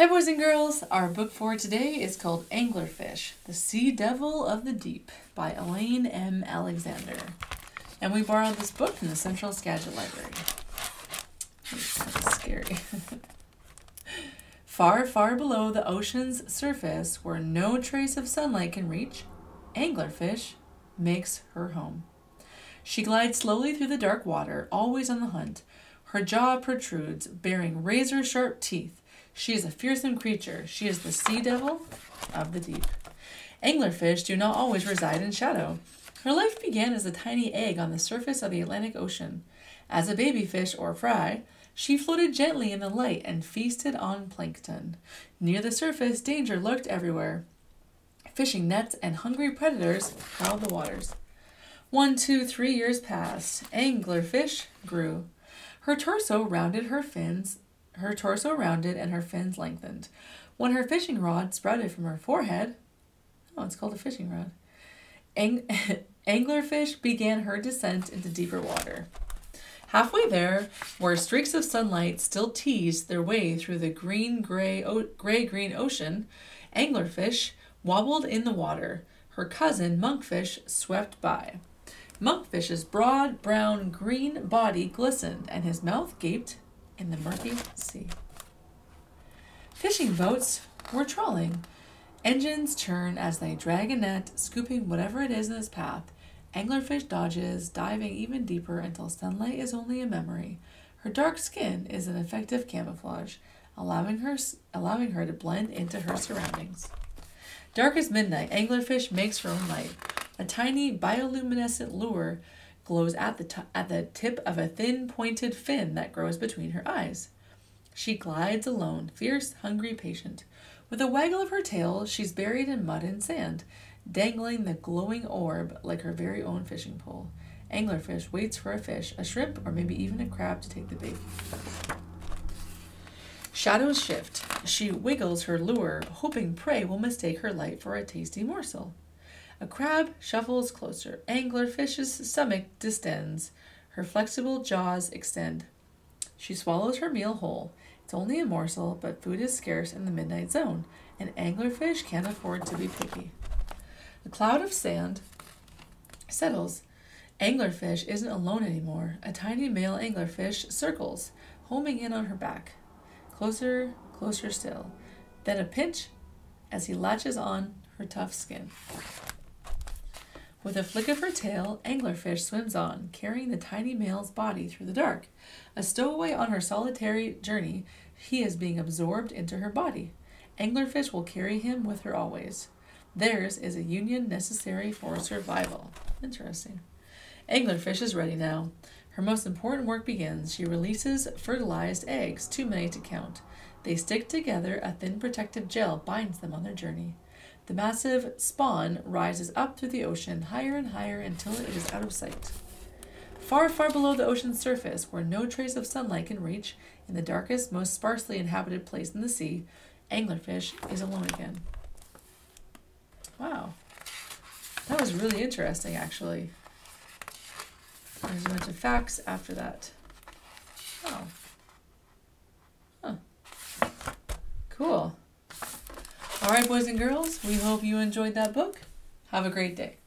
Hey, boys and girls, our book for today is called Anglerfish, The Sea Devil of the Deep by Elaine M. Alexander. And we borrowed this book from the Central Skagit Library. It's scary. far, far below the ocean's surface, where no trace of sunlight can reach, Anglerfish makes her home. She glides slowly through the dark water, always on the hunt. Her jaw protrudes, bearing razor sharp teeth she is a fearsome creature. She is the sea devil of the deep. Anglerfish do not always reside in shadow. Her life began as a tiny egg on the surface of the Atlantic Ocean. As a baby fish or fry, she floated gently in the light and feasted on plankton. Near the surface, danger lurked everywhere. Fishing nets and hungry predators prowled the waters. One, two, three years passed. Anglerfish grew. Her torso rounded her fins her torso rounded and her fins lengthened. When her fishing rod sprouted from her forehead, oh, it's called a fishing rod, ang- anglerfish began her descent into deeper water. Halfway there, where streaks of sunlight still teased their way through the green gray o- gray green ocean, anglerfish wobbled in the water. Her cousin monkfish swept by. Monkfish's broad brown green body glistened, and his mouth gaped in the murky sea. Fishing boats were trawling. Engines churn as they drag a net, scooping whatever it is in its path. Anglerfish dodges, diving even deeper until sunlight is only a memory. Her dark skin is an effective camouflage, allowing her, allowing her to blend into her surroundings. Dark as midnight, Anglerfish makes her own light. A tiny bioluminescent lure glows at the, t- at the tip of a thin pointed fin that grows between her eyes. She glides alone, fierce, hungry, patient. With a waggle of her tail, she's buried in mud and sand, dangling the glowing orb like her very own fishing pole. Anglerfish waits for a fish, a shrimp, or maybe even a crab to take the bait. Shadows shift. She wiggles her lure, hoping prey will mistake her light for a tasty morsel. A crab shuffles closer. Anglerfish's stomach distends. Her flexible jaws extend. She swallows her meal whole. It's only a morsel, but food is scarce in the midnight zone, and anglerfish can't afford to be picky. The cloud of sand settles. Anglerfish isn't alone anymore. A tiny male anglerfish circles, homing in on her back. Closer, closer still. Then a pinch as he latches on her tough skin. With a flick of her tail, Anglerfish swims on, carrying the tiny male's body through the dark. A stowaway on her solitary journey, he is being absorbed into her body. Anglerfish will carry him with her always. Theirs is a union necessary for survival. Interesting. Anglerfish is ready now. Her most important work begins. She releases fertilized eggs, too many to count. They stick together, a thin protective gel binds them on their journey. The massive spawn rises up through the ocean, higher and higher until it is out of sight. Far, far below the ocean's surface, where no trace of sunlight can reach, in the darkest, most sparsely inhabited place in the sea, Anglerfish is alone again. Wow. That was really interesting, actually. There's a bunch of facts after that. Oh. Huh. Cool. All right, boys and girls, we hope you enjoyed that book. Have a great day.